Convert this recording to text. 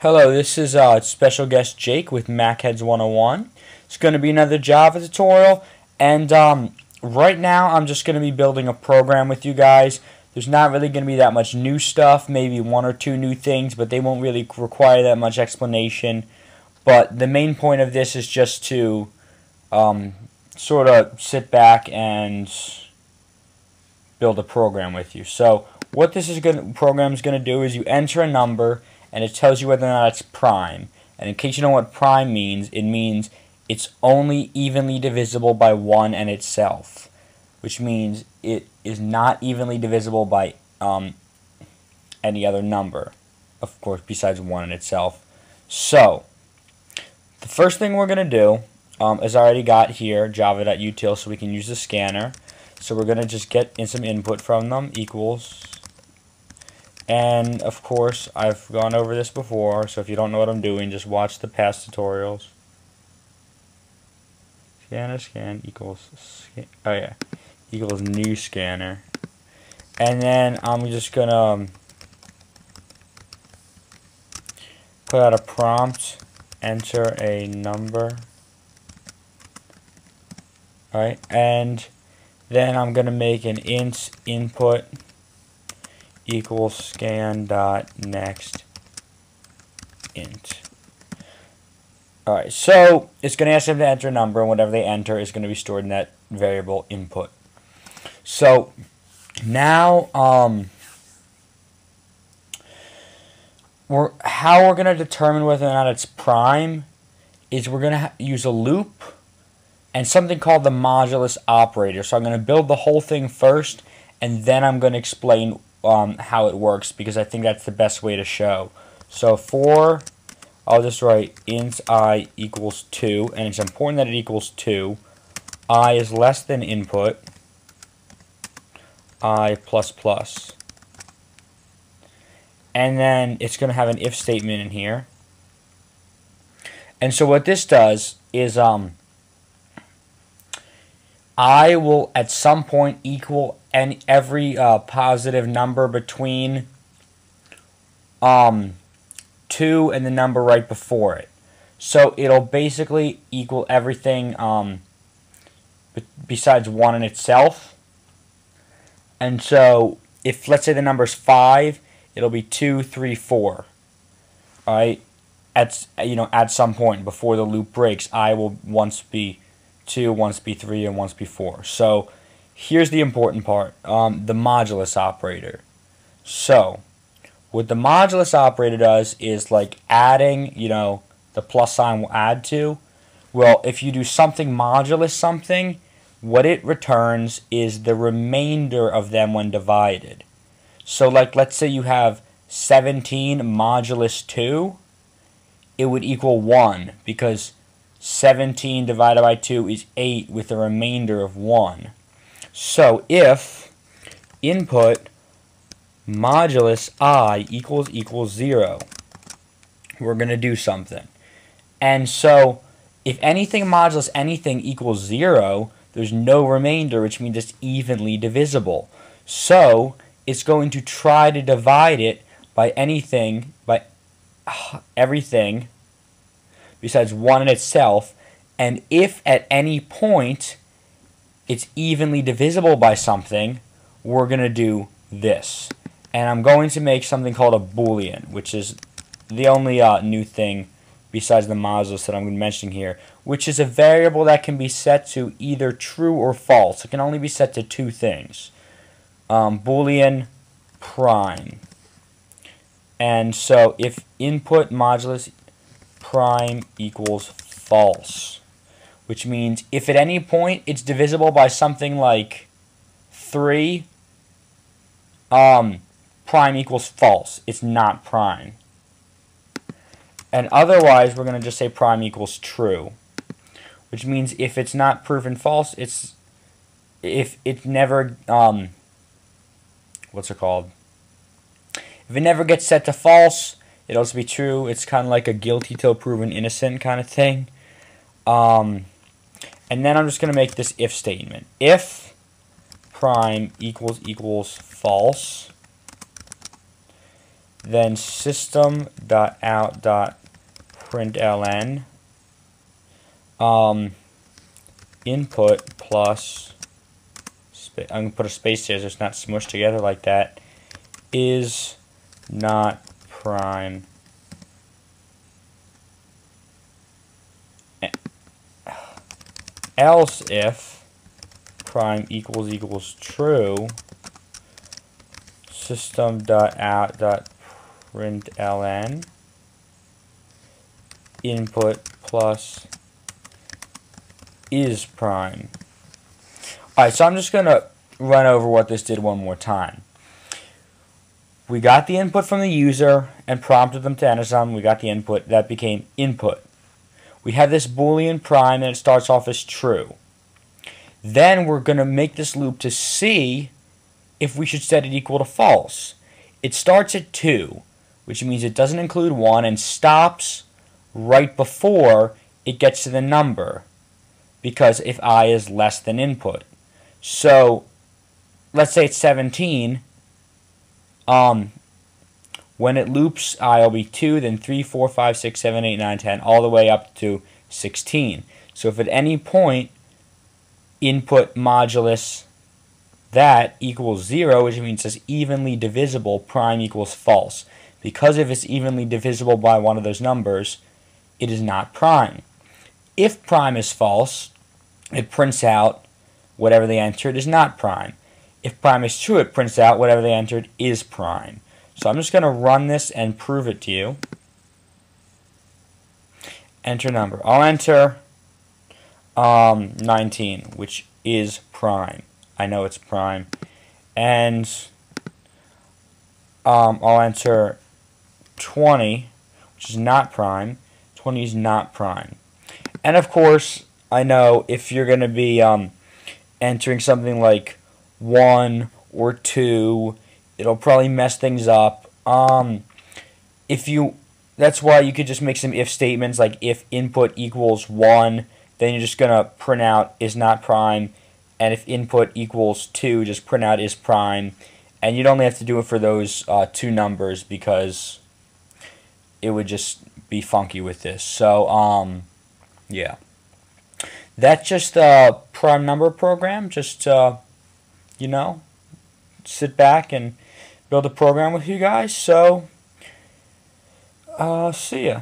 Hello, this is uh, special guest Jake with MacHeads 101. It's going to be another Java tutorial, and um, right now I'm just going to be building a program with you guys. There's not really going to be that much new stuff, maybe one or two new things, but they won't really require that much explanation. But the main point of this is just to um, sort of sit back and build a program with you. So what this is going program is going to do is you enter a number and it tells you whether or not it's prime. And in case you know what prime means, it means it's only evenly divisible by 1 and itself, which means it is not evenly divisible by um, any other number, of course, besides 1 and itself. So, the first thing we're going to do um, is I already got here java.util so we can use the scanner. So we're going to just get in some input from them equals and of course, I've gone over this before, so if you don't know what I'm doing, just watch the past tutorials. Scanner scan equals, scan, oh yeah, equals new scanner. And then I'm just going to um, put out a prompt, enter a number. Alright, and then I'm going to make an int input equals scan dot next int. Alright, so it's going to ask them to enter a number, and whatever they enter is going to be stored in that variable input. So now, um, we're, how we're going to determine whether or not it's prime is we're going to use a loop and something called the modulus operator. So I'm going to build the whole thing first, and then I'm going to explain um, how it works because I think that's the best way to show. So for, I'll just write int i equals 2, and it's important that it equals 2. i is less than input, i plus plus. And then it's going to have an if statement in here. And so what this does is um, I will at some point equal and every uh, positive number between um, 2 and the number right before it. So it'll basically equal everything um, besides 1 in itself. And so if, let's say the number is 5, it'll be 2, 3, 4. Alright? At, you know, at some point before the loop breaks, I will once be 2, once be 3, and once be 4. So here's the important part um, the modulus operator. So, what the modulus operator does is like adding, you know, the plus sign will add to. Well, if you do something modulus something, what it returns is the remainder of them when divided. So, like, let's say you have 17 modulus 2, it would equal 1 because 17 divided by 2 is 8 with a remainder of 1. So if input modulus i equals equals 0, we're going to do something. And so if anything modulus anything equals 0, there's no remainder, which means it's evenly divisible. So it's going to try to divide it by anything, by uh, everything besides 1 in itself. And if at any point it's evenly divisible by something, we're going to do this. And I'm going to make something called a boolean, which is the only uh, new thing besides the modulus that I'm mentioning here, which is a variable that can be set to either true or false. It can only be set to two things. Um, boolean prime. And so if input modulus prime equals false, which means if at any point it's divisible by something like 3, um, prime equals false. It's not prime. And otherwise, we're going to just say prime equals true, which means if it's not proven false, it's if it never um, what's it called? If it never gets set to false, it'll also be true. It's kind of like a guilty till proven innocent kind of thing. Um, and then I'm just going to make this if statement. If prime equals equals false, then system.out.println um, input plus I'm gonna put a space here so it's not smushed together like that is not prime else if prime equals equals true system dot out dot println input plus is prime. Alright, so I'm just going to run over what this did one more time. We got the input from the user and prompted them to enter something. We got the input. That became input. We have this boolean prime and it starts off as true. Then we're going to make this loop to see if we should set it equal to false. It starts at 2, which means it doesn't include 1, and stops right before it gets to the number, because if i is less than input. So, let's say it's 17. Um, when it loops, i will be 2, then 3, 4, 5, 6, 7, 8, 9, 10, all the way up to 16. So if at any point input modulus that equals 0, which means it's evenly divisible, prime equals false. Because if it's evenly divisible by one of those numbers, it is not prime. If prime is false, it prints out whatever they entered is not prime. If prime is true, it prints out whatever they entered is prime. So I'm just going to run this and prove it to you. Enter number. I'll enter um, 19, which is prime. I know it's prime. And um, I'll enter 20, which is not prime. 20 is not prime. And of course, I know if you're going to be um, entering something like 1 or 2, it'll probably mess things up. Um, if you, that's why you could just make some if statements like if input equals 1, then you're just going to print out is not prime and if input equals 2, just print out is prime. And you'd only have to do it for those uh, two numbers because it would just be funky with this. So, um, yeah. That's just the prime number program. Just, uh, you know, sit back and build a program with you guys. So, uh, see ya.